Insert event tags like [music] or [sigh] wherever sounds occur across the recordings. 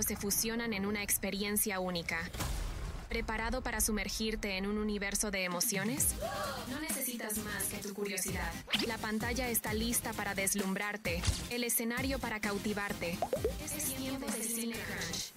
se fusionan en una experiencia única. ¿Preparado para sumergirte en un universo de emociones? No necesitas más que tu curiosidad. La pantalla está lista para deslumbrarte, el escenario para cautivarte. Es tiempo de Cine Crunch.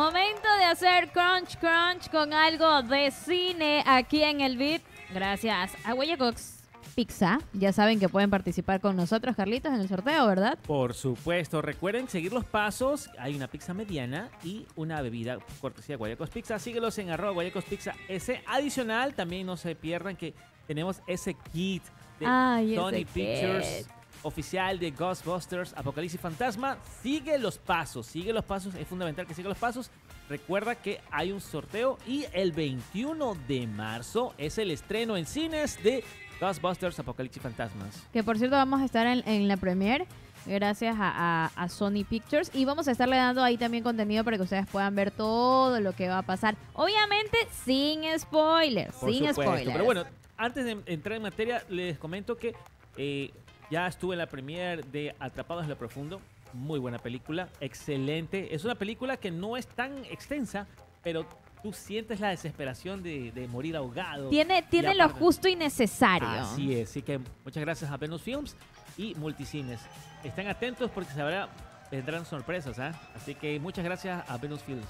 Momento de hacer crunch crunch con algo de cine aquí en el beat. Gracias a Guayacox Pizza. Ya saben que pueden participar con nosotros, Carlitos, en el sorteo, ¿verdad? Por supuesto, recuerden seguir los pasos. Hay una pizza mediana y una bebida cortesía de Guayacos Pizza. Síguelos en arroba Guayacos Pizza S. Adicional, también no se pierdan que tenemos ese kit de Ay, Sony Pictures kit. Oficial de Ghostbusters Apocalipsis Fantasma. Sigue los pasos, sigue los pasos. Es fundamental que siga los pasos. Recuerda que hay un sorteo y el 21 de marzo es el estreno en cines de Ghostbusters Apocalipsis Fantasmas. Que por cierto vamos a estar en, en la premiere gracias a, a- a Sony Pictures y vamos a estarle dando ahí también contenido para que ustedes puedan ver todo lo que va a pasar. Obviamente sin spoilers, Por sin supuesto. spoilers. Pero bueno, antes de entrar en materia, les comento que eh, ya estuve en la premiere de Atrapados en lo Profundo. Muy buena película, excelente. Es una película que no es tan extensa, pero tú sientes la desesperación de, de morir ahogado. tiene tiene lo justo y necesario. Así es, así que muchas gracias a Venus Films y Multicines. Estén atentos porque se habrá, vendrán sorpresas, ¿ah? Así que muchas gracias a Venus Films.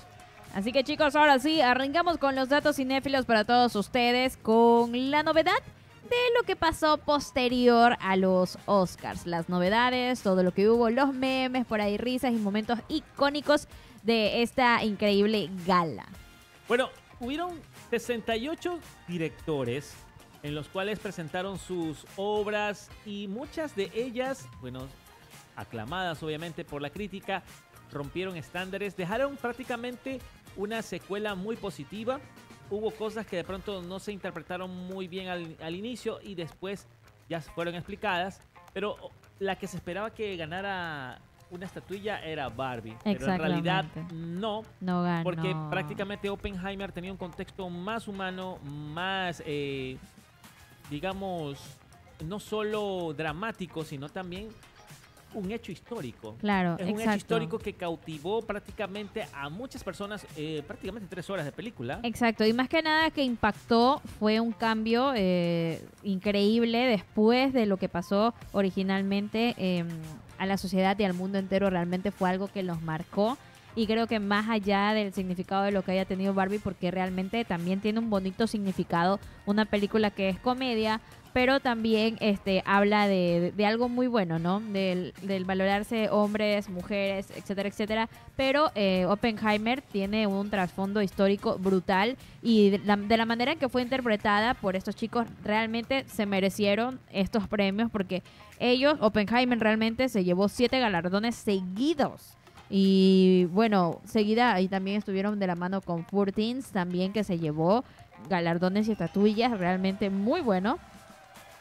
Así que chicos, ahora sí, arrancamos con los datos cinéfilos para todos ustedes con la novedad de lo que pasó posterior a los Oscars. Las novedades, todo lo que hubo, los memes, por ahí risas y momentos icónicos de esta increíble gala. Bueno, hubieron 68 directores en los cuales presentaron sus obras y muchas de ellas, bueno, aclamadas obviamente por la crítica, rompieron estándares, dejaron prácticamente una secuela muy positiva. Hubo cosas que de pronto no se interpretaron muy bien al, al inicio y después ya fueron explicadas, pero la que se esperaba que ganara una estatuilla era Barbie, pero en realidad no, No ganó. porque prácticamente Oppenheimer tenía un contexto más humano, más, eh, digamos, no solo dramático, sino también un hecho histórico. Claro, Es un hecho histórico que cautivó prácticamente a muchas personas, eh, prácticamente tres horas de película. Exacto, y más que nada que impactó fue un cambio eh, increíble después de lo que pasó originalmente eh, a la sociedad y al mundo entero. Realmente fue algo que los marcó. Y creo que más allá del significado de lo que haya tenido Barbie, porque realmente también tiene un bonito significado, una película que es comedia, pero también este habla de, de algo muy bueno, ¿no? Del, del valorarse hombres, mujeres, etcétera, etcétera. Pero eh, Oppenheimer tiene un trasfondo histórico brutal y de la, manera en que fue interpretada por estos chicos, realmente se merecieron estos premios porque ellos, Oppenheimer realmente se llevó siete galardones seguidos. Y bueno, seguida ahí también estuvieron de la mano con 14 también que se llevó galardones y estatuillas, realmente muy bueno.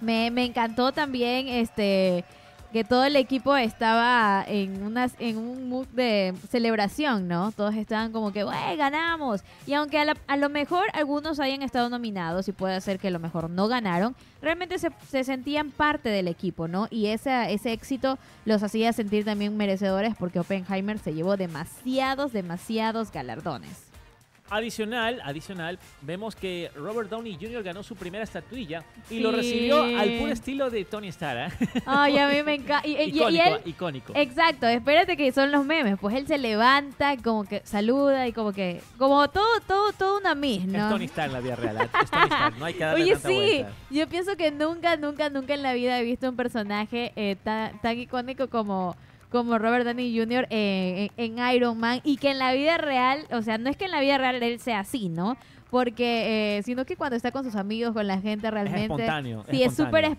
Me, me encantó también este que todo el equipo estaba en unas en un mood de celebración, ¿no? Todos estaban como que, "Güey, ganamos." Y aunque a, la- a lo mejor algunos hayan estado nominados y puede ser que a lo mejor no ganaron, realmente se, se sentían parte del equipo, ¿no? Y ese, ese éxito los hacía sentir también merecedores porque Oppenheimer se llevó demasiados, demasiados galardones. Adicional, adicional, vemos que Robert Downey Jr. ganó su primera estatuilla y lo recibió al puro estilo de Tony Stark. ¿eh? Ay, a mí me encanta. Y, y- y icónico, él, icónico. Exacto, espérate que son los memes. Pues él se levanta, como que saluda y como que. Como todo, todo, todo una miss, Es ¿no? Tony Stark en la vida real. Es Tony Stark, no hay que darle Oye, tanta sí, vuelta. yo pienso que nunca, nunca, nunca en la vida he visto un personaje eh, tan, tan icónico como, como Robert Downey Jr. en, en Iron Man y que en la vida real, o sea, no es que en la vida real él sea así, ¿no? Porque, eh, sino que cuando está con sus amigos, con la gente realmente... espontáneo, es Sí, es súper espontáneo.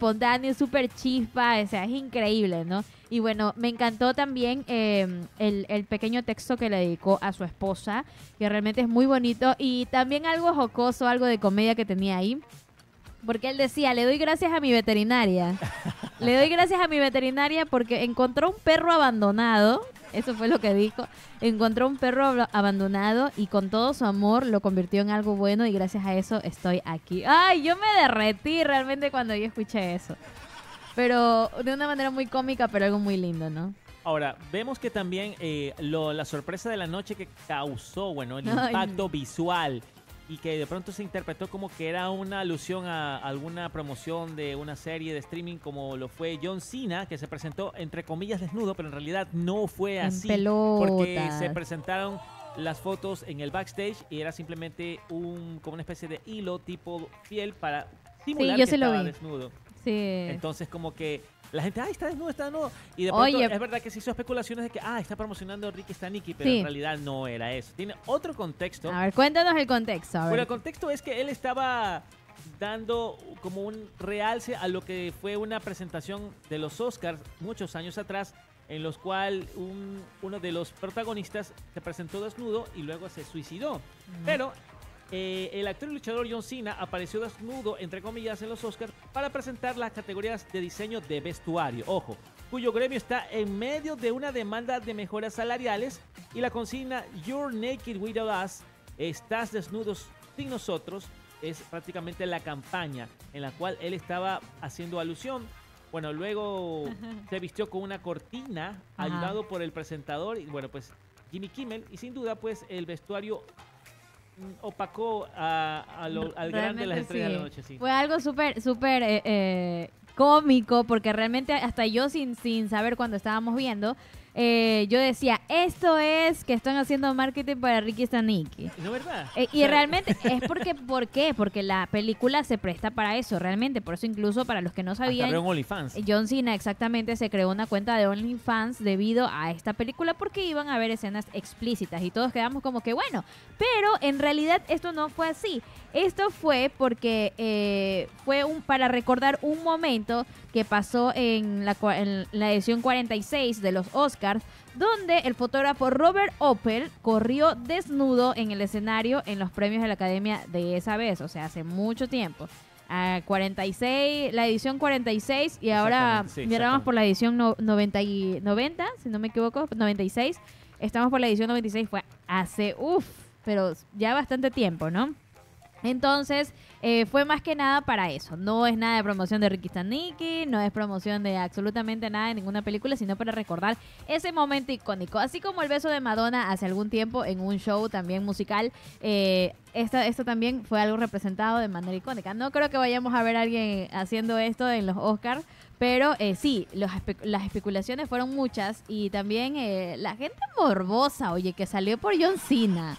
espontáneo, súper chispa, o sea, es increíble, ¿no? Y bueno, me encantó también eh, el, el pequeño texto que le dedicó a su esposa, que realmente es muy bonito, y también algo jocoso, algo de comedia que tenía ahí. Porque él decía, le doy gracias a mi veterinaria. [laughs] Le doy gracias a mi veterinaria porque encontró un perro abandonado Eso fue lo que dijo. Encontró un perro ab- abandonado y con todo su amor lo convirtió en algo bueno y gracias a eso estoy aquí. Ay, yo me derretí realmente cuando yo escuché eso. Pero de una manera muy cómica, pero algo muy lindo, ¿no? Ahora, vemos que también eh, lo- la sorpresa de la noche que causó, bueno, el Ay. impacto visual y que de pronto se interpretó como que era una alusión a alguna promoción de una serie de streaming como lo fue John Cena, que se presentó entre comillas desnudo, pero en realidad no fue así. Porque se presentaron las fotos en el backstage y era simplemente un como una especie de hilo tipo piel para simular yo que sí lo estaba vi. desnudo. Sí. Entonces como que la gente, ay, está desnudo, está desnudo. Y de pronto Oye. es verdad que se hizo especulaciones de que, ah, está promocionando Ricky Staniki, pero Sí. en realidad no era eso. Tiene otro contexto. A ver, cuéntanos el contexto. a. Bueno, el contexto es que él estaba dando como un realce a lo que fue una presentación de los Oscars muchos años atrás, en los cual un- uno de los protagonistas se presentó desnudo y luego se suicidó. Pero eh, el actor y luchador John Cena apareció desnudo, entre comillas, en los Oscars para presentar las categorías de diseño de vestuario, ojo, cuyo gremio está en medio de una demanda de mejoras salariales y la consigna You're Naked Without Us, estás desnudos sin nosotros, es prácticamente la campaña en la cual él estaba haciendo alusión. Bueno, luego [laughs] se vistió con una cortina, Ajá. ayudado por el presentador y bueno, pues Jimmy Kimmel y sin duda pues el vestuario opacó a, a lo- al grande de las estrellas de la noche, sí. Fue algo súper, súper eh, eh, cómico, porque realmente hasta yo sin, sin saber cuando estábamos viendo, eh, yo decía, esto es que están haciendo marketing para Ricky Staniki. ¿No es verdad? Eh, y realmente [laughs] es porque, ¿por qué? Porque la película se presta para eso, realmente. Por eso incluso para los que no sabían, un OnlyFans. John Cena exactamente se creó una cuenta de OnlyFans debido a esta película porque iban a haber escenas explícitas y todos quedamos como que bueno, pero en realidad esto no fue así. Esto fue porque eh, fue un para recordar un momento que pasó en la, en la edición 46 de los Oscars donde el fotógrafo Robert Opel corrió desnudo en el escenario en los premios de la Academia de esa vez, o sea, hace mucho tiempo. A 46, la edición 46 y ahora sí, miramos por la edición no- 90, y, 90, si no me equivoco, 96. Estamos por la edición 96, fue hace, uff, pero ya bastante tiempo, ¿no? Entonces, eh, fue más que nada para eso. No es nada de promoción de Ricky Staniki, no es promoción de absolutamente nada de ninguna película, sino para recordar ese momento icónico. Así como el beso de Madonna hace algún tiempo en un show también musical, eh, esto también fue algo representado de manera icónica. No creo que vayamos a ver a alguien haciendo esto en los Oscars, pero eh, sí, los espe- las especulaciones fueron muchas y también eh, la gente morbosa, oye, que salió por John Cena.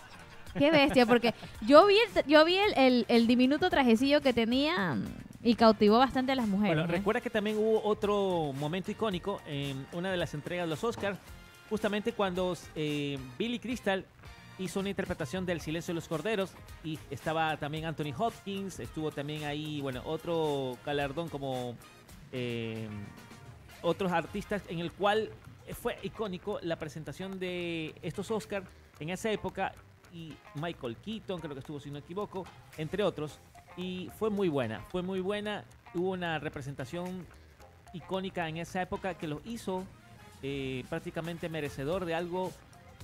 Qué bestia, porque yo vi el, yo vi el, el- el diminuto trajecillo que tenía mm, y cautivó bastante a las mujeres. Bueno, ¿eh? recuerda que también hubo otro momento icónico en una de las entregas de los Oscars, justamente cuando eh, Billy Crystal hizo una interpretación del Silencio de los Corderos y estaba también Anthony Hopkins, estuvo también ahí, bueno, otro galardón como eh, otros artistas en el cual fue icónico la presentación de estos Oscars en esa época y Michael Keaton, creo que estuvo si no me equivoco, entre otros. Y fue muy buena, fue muy buena. Hubo una representación icónica en esa época que lo hizo eh, prácticamente merecedor de algo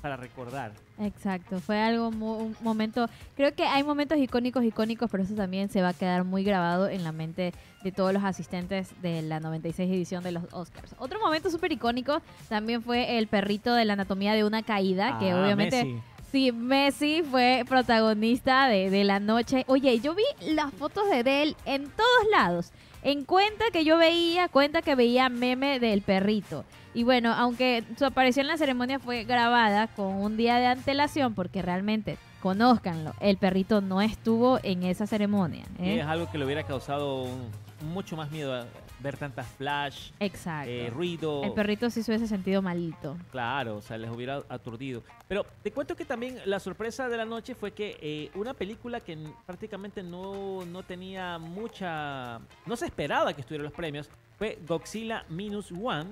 para recordar. Exacto, fue algo, un momento, creo que hay momentos icónicos, icónicos, pero eso también se va a quedar muy grabado en la mente de todos los asistentes de la 96 edición de los Oscars. Otro momento súper icónico también fue el perrito de la anatomía de una caída, que Ah, obviamente... Messi. Sí, Messi fue protagonista de, de la noche. Oye, yo vi las fotos de él en todos lados. En cuenta que yo veía, cuenta que veía meme del perrito. Y bueno, aunque su aparición en la ceremonia fue grabada con un día de antelación, porque realmente, conózcanlo, el perrito no estuvo en esa ceremonia. ¿eh? es algo que le hubiera causado mucho más miedo a ver tantas flash, Exacto. eh, ruido. el perrito sí se hubiese sentido malito. Claro, o sea, les hubiera aturdido. Pero te cuento que también la sorpresa de la noche fue que eh, una película que prácticamente no, no tenía mucha... No se esperaba que estuviera en los premios, fue Godzilla Minus One.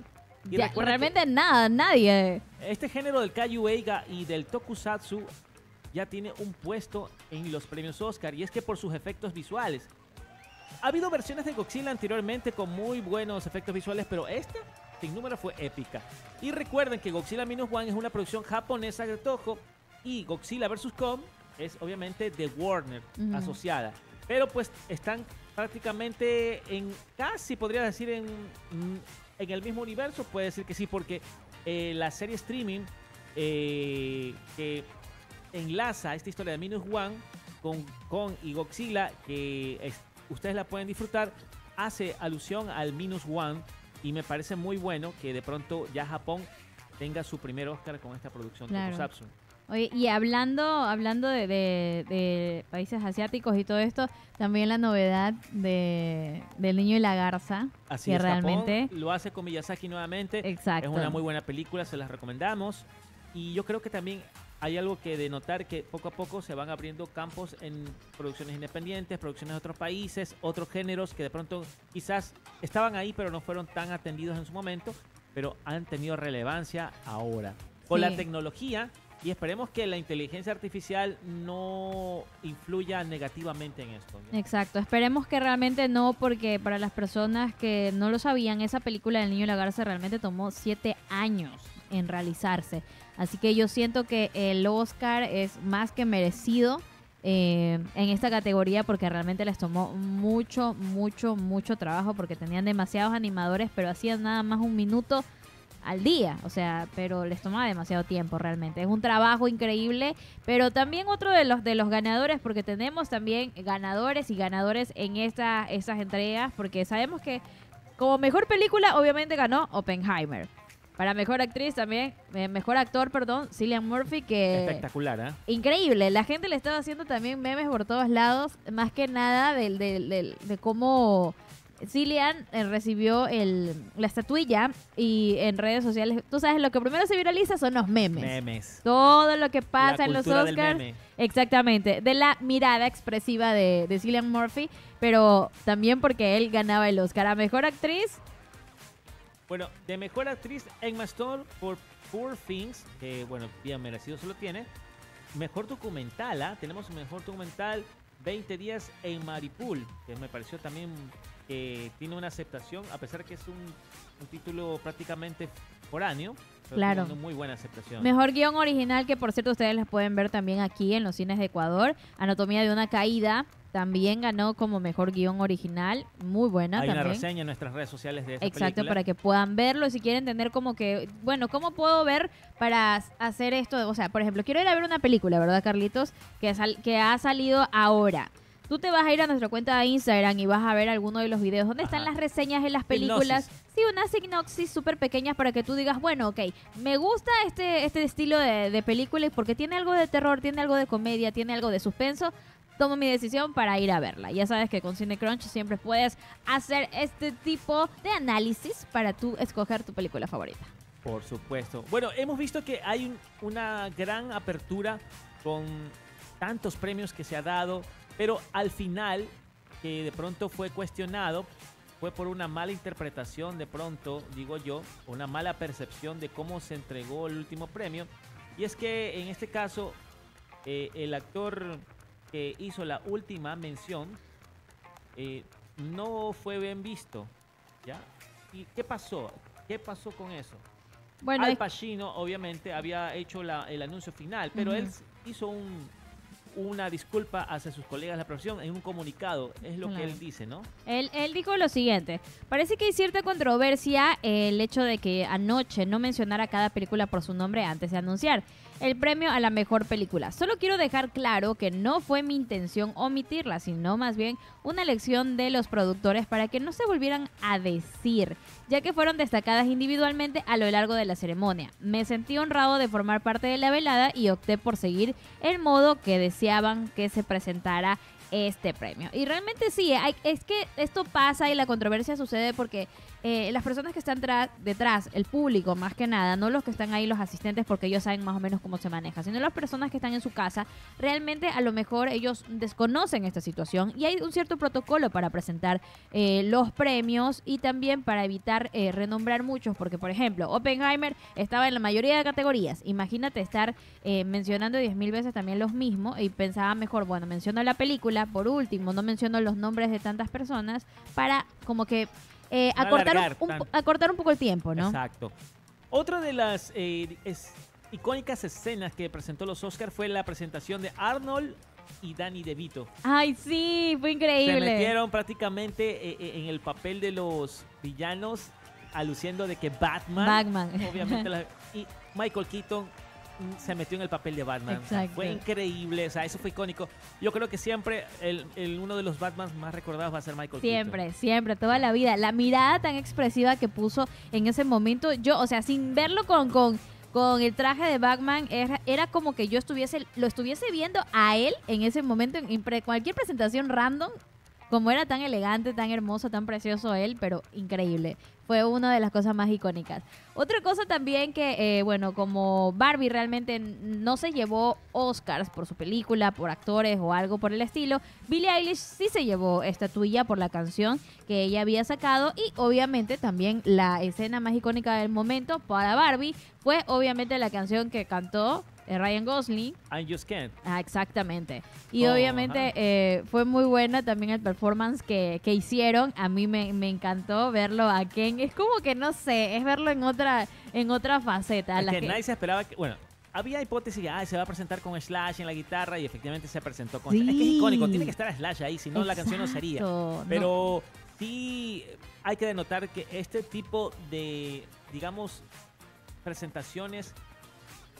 Y Ya, realmente nada, nadie. Este género del Kaiju Eiga y del Tokusatsu ya tiene un puesto en los premios Oscar y es que por sus efectos visuales. Ha habido versiones de Godzilla anteriormente con muy buenos efectos visuales, pero esta sin número fue épica. Y recuerden que Godzilla Minus One es una producción japonesa de Toho y Godzilla vs. Kong es obviamente de Warner asociada. Pero pues están prácticamente en casi, podría decir, en, mm, en el mismo universo. Puede decir que sí, porque eh, la serie streaming eh, que enlaza esta historia de Minus One con Kong y Godzilla, que es- ustedes la pueden disfrutar, hace alusión al Minus One y me parece muy bueno que de pronto ya Japón tenga su primer Oscar con esta producción Claro. de Samsung. Oye, y hablando, hablando de, de- de países asiáticos y todo esto, también la novedad de, del niño y la garza. Así que es, Japón realmente. lo hace con Miyazaki nuevamente. Exacto. Es una muy buena película, se las recomendamos. Y yo creo que también hay algo que denotar que poco a poco se van abriendo campos en producciones independientes, producciones de otros países, otros géneros que de pronto quizás estaban ahí pero no fueron tan atendidos en su momento, pero han tenido relevancia ahora. Con Sí. la tecnología y esperemos que la inteligencia artificial no influya negativamente en esto. ¿no? Exacto, esperemos que realmente no, porque para las personas que no lo sabían, esa película del niño y la garza realmente tomó siete años en realizarse. Así que yo siento que el Oscar es más que merecido eh, en esta categoría porque realmente les tomó mucho, mucho, mucho trabajo porque tenían demasiados animadores, pero hacían nada más un minuto al día, o sea, pero les tomaba demasiado tiempo realmente. Es un trabajo increíble, pero también otro de los de los ganadores, porque tenemos también ganadores y ganadores en esta, estas entregas, porque sabemos que como mejor película, obviamente ganó Oppenheimer. Para mejor actriz también, eh, mejor actor, perdón, Cillian Murphy, que Espectacular, ¿eh? increíble. La gente le estaba haciendo también memes por todos lados, más que nada del, del- del- de cómo Cillian eh, recibió el, la estatuilla y en redes sociales, tú sabes, lo que primero se viraliza son los memes. Memes. Todo lo que pasa La en los cultura del Oscars. meme. Exactamente, de la mirada expresiva de, de Cillian Murphy, pero también porque él ganaba el Oscar a Mejor Actriz. Bueno, de mejor actriz, Emma Stone por Poor Things, que bueno, bien merecido se lo tiene. Mejor documental, ¿ah? tenemos mejor documental 20 días en Maripul, que me pareció también que tiene una aceptación, a pesar que es un, un título prácticamente foráneo, pero Claro. tiene una muy buena aceptación. Mejor guion original, que por cierto ustedes las pueden ver también aquí en los cines de Ecuador. Anatomía de una caída, también ganó como mejor guion original, muy buena Hay una también. reseña en nuestras redes sociales de esta Exacto, película. para que puedan verlo. Si quieren entender como que, bueno, ¿cómo puedo ver para hacer esto? O sea, por ejemplo, quiero ir a ver una película, ¿verdad, Carlitos? Que, sal- que ha salido ahora. Tú te vas a ir a nuestra cuenta de Instagram y vas a ver alguno de los videos donde están las reseñas de las películas. Hipnosis. Sí, unas sinopsis súper pequeñas para que tú digas, bueno, ok, me gusta este, este estilo de, de película porque tiene algo de terror, tiene algo de comedia, tiene algo de suspenso, tomo mi decisión para ir a verla. Ya sabes que con CineCrunch siempre puedes hacer este tipo de análisis para tú escoger tu película favorita. Por supuesto. Bueno, hemos visto que hay un- una gran apertura con tantos premios que se ha dado, pero al final, que de pronto fue cuestionado, fue por una mala interpretación, de pronto, digo yo, una mala percepción de cómo se entregó el último premio. Y es que en este caso, eh, el actor que hizo la última mención eh, no fue bien visto. ¿Ya? ¿Y qué pasó? ¿Qué pasó con eso? Bueno, Al Pacino, obviamente, había hecho la- el anuncio final, pero él hizo un- una disculpa hacia sus colegas de la profesión en un comunicado. Es lo Claro. que él dice, ¿no? Él, él dijo lo siguiente, parece que hay cierta controversia el hecho de que anoche no mencionara cada película por su nombre antes de anunciar el premio a la mejor película. Solo quiero dejar claro que no fue mi intención omitirla, sino más bien una elección de los productores para que no se volvieran a decir, ya que fueron destacadas individualmente a lo largo de la ceremonia. Me sentí honrado de formar parte de la velada y opté por seguir el modo que que se presentara este premio. Y realmente sí, hay- es que esto pasa y la controversia sucede porque eh, las personas que están detrás, el público más que nada, no los que están ahí, los asistentes, porque ellos saben más o menos cómo se maneja, sino las personas que están en su casa, realmente a lo mejor ellos desconocen esta situación y hay un cierto protocolo para presentar eh, los premios y también para evitar eh, renombrar muchos, porque por ejemplo, Oppenheimer estaba en la mayoría de categorías. Imagínate estar eh, mencionando 10.000 veces también los mismos y pensaba mejor, bueno, menciono la película, por último, no menciono los nombres de tantas personas para como que eh, acortar, alargar un, acortar un poco el tiempo, ¿no? Exacto. Otra de las eh, es- icónicas escenas que presentó los Oscars fue la presentación de Arnold y Danny DeVito. Ay, sí, fue Se increíble. metieron prácticamente eh, en el papel de los villanos, aluciendo de que Batman, Batman. obviamente, la- y Michael Keaton se metió en el papel de Batman. O sea, Exacto. fue increíble, o sea, eso fue icónico. Yo creo que siempre el, el- uno de los Batman más recordados va a ser Michael Siempre, siempre, toda la vida. La mirada tan expresiva que puso en ese momento, yo, o sea, sin verlo con, con, con el traje de Batman, era, era como que yo estuviese, lo estuviese viendo a él en ese momento, en, en pre- cualquier presentación random, como era tan elegante, tan hermoso, tan precioso él, pero increíble. Fue una de las cosas más icónicas. Otra cosa también que, eh, bueno, como Barbie realmente no se llevó Oscars por su película, por actores o algo por el estilo, Billie Eilish sí se llevó estatuilla por la canción que ella había sacado y obviamente también la escena más icónica del momento para Barbie fue obviamente la canción que cantó Ryan Gosling. I Just Can't. Ah, exactamente. Y Oh, obviamente eh, fue muy buena también el performance que, que hicieron. A mí me, me encantó verlo a Ken. Es como que no sé, es verlo en otra, en otra faceta. Es La que que- nadie se esperaba que, bueno, había hipótesis que ah, se va a presentar con Slash en la guitarra y efectivamente se presentó con Sí. Slash. Es que es icónico, tiene que estar Slash ahí, si no la canción no sería. No. Pero sí hay que denotar que este tipo de, digamos, presentaciones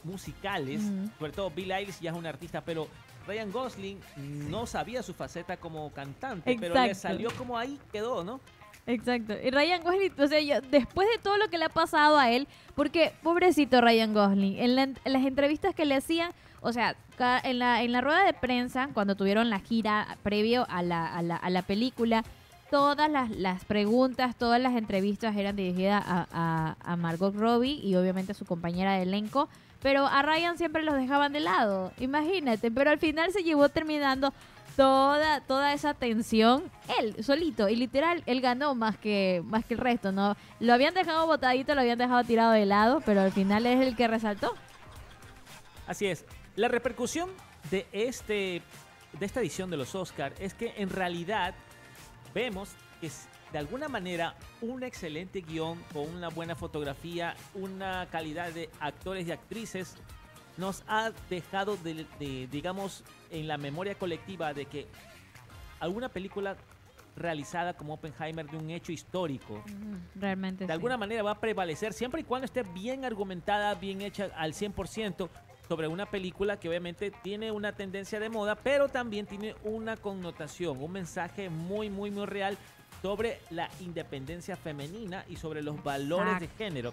musicales, sobre todo Bill Eilish ya es un artista, pero Ryan Gosling no sabía su faceta como cantante, pero le salió como ahí quedó, ¿no? Exacto. Y Ryan Gosling, o sea, yo- después de todo lo que le ha pasado a él, porque pobrecito Ryan Gosling, en, la- en las entrevistas que le hacían, o sea, en la, en la rueda de prensa, cuando tuvieron la gira previo a la, a la, a la película, todas las, las preguntas, todas las entrevistas eran dirigidas a, a- a Margot Robbie y obviamente a su compañera de elenco, pero a Ryan siempre los dejaban de lado, imagínate, pero al final se llevó terminando toda, toda esa tensión él solito y literal él ganó más que más que el resto no lo habían dejado botadito lo habían dejado tirado de lado pero al final es el que resaltó Así es. La repercusión de este de esta edición de los Oscar es que en realidad vemos que de alguna manera un excelente guion con una buena fotografía, una calidad de actores y actrices nos ha dejado de, de, digamos en la memoria colectiva de que alguna película realizada como Oppenheimer de un hecho histórico realmente de alguna manera va a prevalecer siempre y cuando esté bien argumentada, bien hecha al 100% sobre una película que obviamente tiene una tendencia de moda, pero también tiene una connotación, un mensaje muy, muy, muy real sobre la independencia femenina y sobre los valores de género.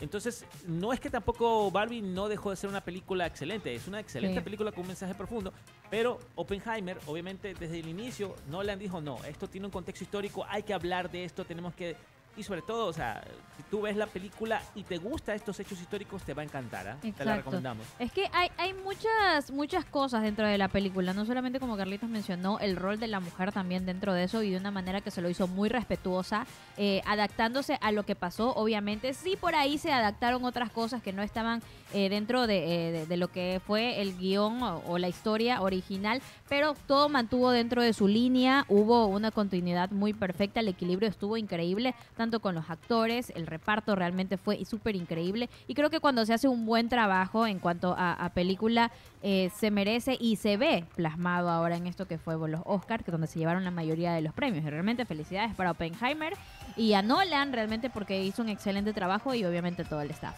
Entonces, no es que tampoco Barbie no dejó de ser una película excelente, es una excelente Sí. película con un mensaje profundo, pero Oppenheimer, obviamente, desde el inicio, Nolan dijo, no, esto tiene un contexto histórico, hay que hablar de esto, tenemos que... Y sobre todo, o sea, si tú ves la película y te gusta estos hechos históricos, te va a encantar, ¿ah? Te la recomendamos. Es que hay, hay muchas, muchas cosas dentro de la película, no solamente como Carlitos mencionó, el rol de la mujer también dentro de eso y de una manera que se lo hizo muy respetuosa, eh, adaptándose a lo que pasó, obviamente. Sí, por ahí se adaptaron otras cosas que no estaban eh, dentro de, eh, de- de lo que fue el guion o, o la historia original, pero todo mantuvo dentro de su línea, hubo una continuidad muy perfecta, el equilibrio estuvo increíble, tanto con los actores, el reparto realmente fue súper increíble y creo que cuando se hace un buen trabajo en cuanto a, película eh, se merece y se ve plasmado ahora en esto que fue los Oscars, que donde se llevaron la mayoría de los premios. Realmente felicidades para Oppenheimer y a Nolan realmente porque hizo un excelente trabajo y obviamente todo el staff.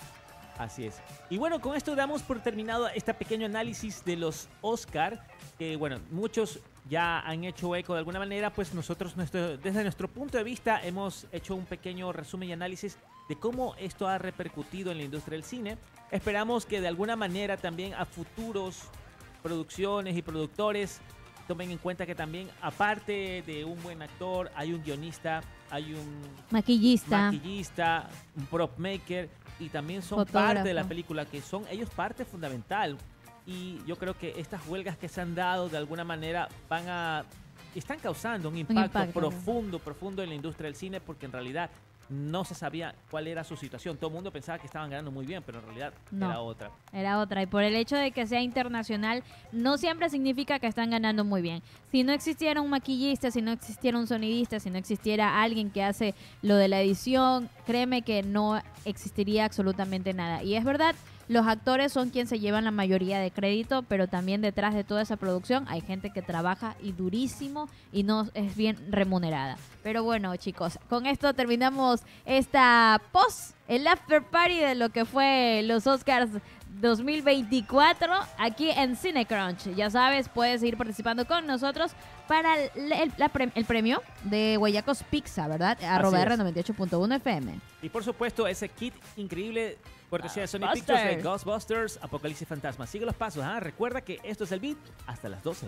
Así es. Y bueno, con esto damos por terminado este pequeño análisis de los Oscar, bueno, muchos ya han hecho eco de alguna manera, pues nosotros nuestro, desde nuestro punto de vista hemos hecho un pequeño resumen y análisis de cómo esto ha repercutido en la industria del cine. Esperamos que de alguna manera también a futuros producciones y productores tomen en cuenta que también aparte de un buen actor, hay un guionista, hay un Maquillista. maquillista, un prop maker y también son Fotógrafo. parte de la película, que son ellos parte fundamental. Y yo creo que estas huelgas que se han dado de alguna manera van a están causando un impacto, impacto, ¿no? profundo, profundo en la industria del cine, porque en realidad no se sabía cuál era su situación. Todo el mundo pensaba que estaban ganando muy bien, pero en realidad No. era otra. Era otra. Y por el hecho de que sea internacional, no siempre significa que están ganando muy bien. Si no existiera un maquillista, si no existiera un sonidista, si no existiera alguien que hace lo de la edición, créeme que no existiría absolutamente nada. Y es verdad, los actores son quienes se llevan la mayoría de crédito, pero también detrás de toda esa producción hay gente que trabaja y durísimo y no es bien remunerada. Pero bueno, chicos, con esto terminamos esta post, el after party de lo que fue los Oscars 2024 aquí en Cinecrunch. Ya sabes, puedes seguir participando con nosotros para el, el- la pre- el premio de Guayacos Pizza, ¿verdad? Arroba es. R98.1 FM. Y por supuesto, ese kit increíble, cortesía de Sony Pictures de Ghostbusters. Ghostbusters, Apocalipsis Fantasma. Sigue los pasos, ¿ah? Recuerda que esto es el beat hasta las 12.